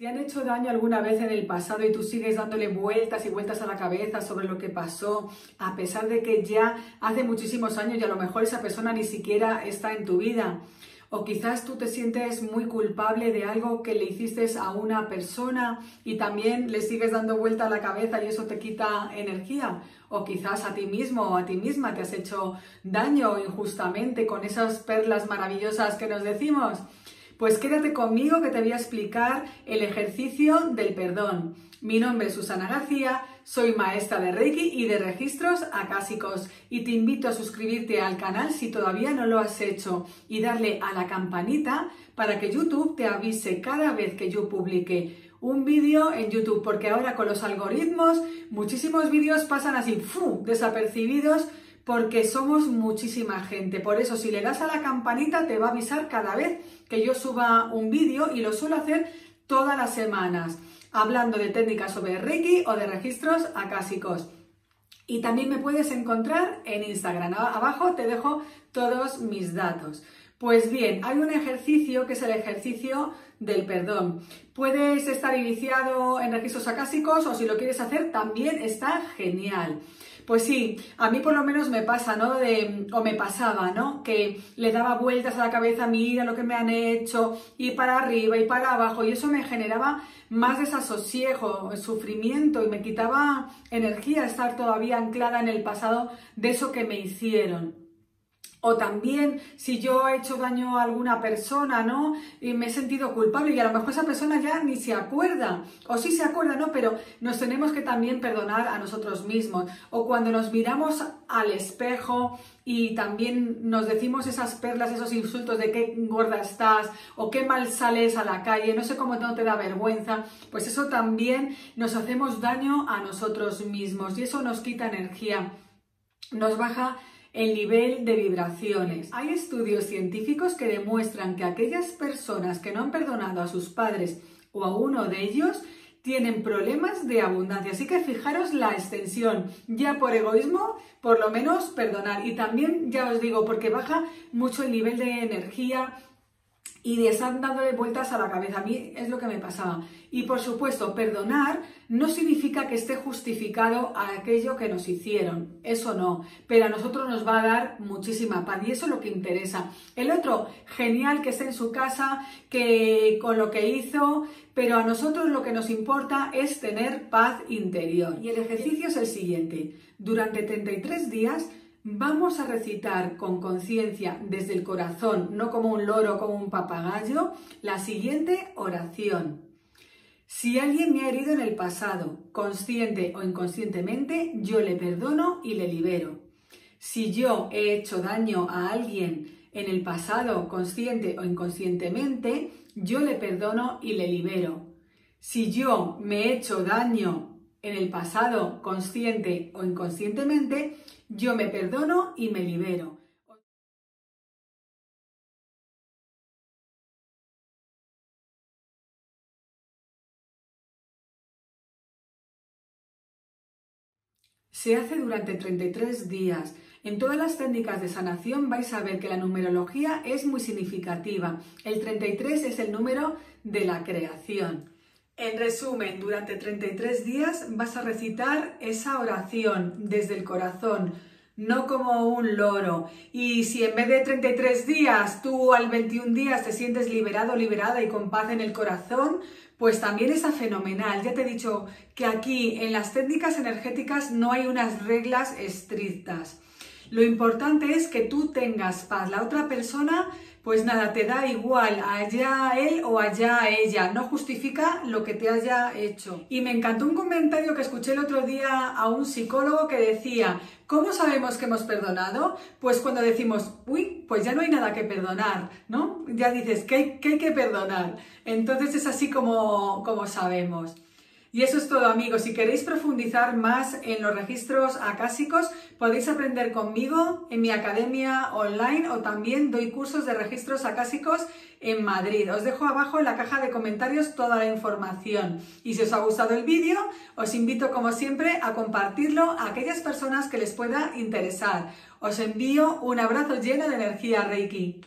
¿Te han hecho daño alguna vez en el pasado y tú sigues dándole vueltas y vueltas a la cabeza sobre lo que pasó, a pesar de que ya hace muchísimos años y a lo mejor esa persona ni siquiera está en tu vida? O quizás tú te sientes muy culpable de algo que le hiciste a una persona y también le sigues dando vuelta a la cabeza y eso te quita energía. O quizás a ti mismo o a ti misma te has hecho daño injustamente con esas perlas maravillosas que nos decimos. Pues quédate conmigo que te voy a explicar el ejercicio del perdón. Mi nombre es Susana García, soy maestra de Reiki y de registros acásicos y te invito a suscribirte al canal si todavía no lo has hecho y darle a la campanita para que YouTube te avise cada vez que yo publique un vídeo en YouTube, porque ahora con los algoritmos muchísimos vídeos pasan así, ¡fu! desapercibidos porque somos muchísima gente. Por eso, si le das a la campanita, te va a avisar cada vez que yo suba un vídeo y lo suelo hacer todas las semanas, hablando de técnicas sobre Reiki o de registros acásicos. Y también me puedes encontrar en Instagram. Abajo te dejo todos mis datos. Pues bien, hay un ejercicio que es el ejercicio del perdón. Puedes estar iniciado en registros acásicos o si lo quieres hacer también está genial. Pues sí, a mí por lo menos me pasa, ¿no? De, o me pasaba, ¿no? Que le daba vueltas a la cabeza, mira lo que me han hecho, y para arriba y para abajo, y eso me generaba más desasosiego, sufrimiento, y me quitaba energía estar todavía anclada en el pasado de eso que me hicieron. O también si yo he hecho daño a alguna persona, ¿no? Y me he sentido culpable y a lo mejor esa persona ya ni se acuerda. O sí se acuerda, ¿no? Pero nos tenemos que también perdonar a nosotros mismos. O cuando nos miramos al espejo y también nos decimos esas perlas, esos insultos de qué gorda estás o qué mal sales a la calle, no sé cómo no te da vergüenza, pues eso también nos hacemos daño a nosotros mismos y eso nos quita energía, nos baja el nivel de vibraciones. Hay estudios científicos que demuestran que aquellas personas que no han perdonado a sus padres o a uno de ellos tienen problemas de abundancia. Así que fijaros la extensión. Ya por egoísmo, por lo menos perdonar. Y también, ya os digo, porque baja mucho el nivel de energía, y de estar dándole vueltas a la cabeza. A mí es lo que me pasaba. Y por supuesto, perdonar no significa que esté justificado a aquello que nos hicieron. Eso no. Pero a nosotros nos va a dar muchísima paz y eso es lo que interesa. El otro, genial que esté en su casa, que con lo que hizo, pero a nosotros lo que nos importa es tener paz interior. Y el ejercicio es el siguiente. Durante 33 días Vamos a recitar con conciencia desde el corazón, no como un loro, como un papagayo, la siguiente oración. Si alguien me ha herido en el pasado, consciente o inconscientemente, yo le perdono y le libero. Si yo he hecho daño a alguien en el pasado, consciente o inconscientemente, yo le perdono y le libero. Si yo me he hecho daño en el pasado, consciente o inconscientemente, yo me perdono y me libero. Se hace durante 33 días. En todas las técnicas de sanación vais a ver que la numerología es muy significativa. El 33 es el número de la creación. En resumen, durante 33 días vas a recitar esa oración desde el corazón, no como un loro. Y si en vez de 33 días tú al 21 días te sientes liberado, liberada y con paz en el corazón, pues también está fenomenal. Ya te he dicho que aquí en las técnicas energéticas no hay unas reglas estrictas. Lo importante es que tú tengas paz. La otra persona pues nada, te da igual, allá él o allá ella, no justifica lo que te haya hecho. Y me encantó un comentario que escuché el otro día a un psicólogo que decía, ¿cómo sabemos que hemos perdonado? Pues cuando decimos, uy, pues ya no hay nada que perdonar, ¿no? Ya dices, ¿qué hay, que perdonar? Entonces es así como sabemos. Y eso es todo amigos. Si queréis profundizar más en los registros acásicos, podéis aprender conmigo en mi academia online o también doy cursos de registros acásicos en Madrid. Os dejo abajo en la caja de comentarios toda la información. Y si os ha gustado el vídeo, os invito como siempre a compartirlo a aquellas personas que les pueda interesar. Os envío un abrazo lleno de energía Reiki.